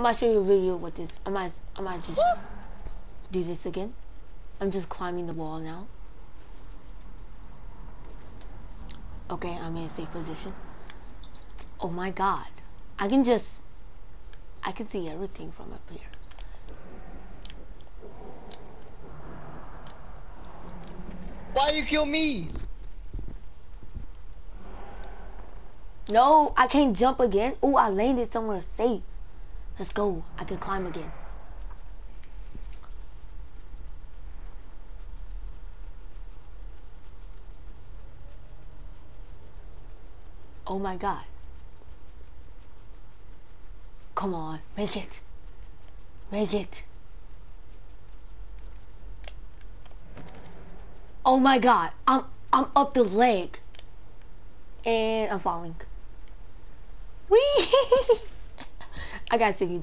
I might show you a video with this. I might, I might just do this again. I'm just climbing the wall now. Okay, I'm in a safe position. Oh my god. I can just... I can see everything from up here. Why you kill me? No, I can't jump again. Oh, I landed somewhere safe. Let's go. I can climb again. Oh my god. Come on, make it. Make it. Oh my god, I'm I'm up the leg. And I'm falling. Wee! I gotta save you.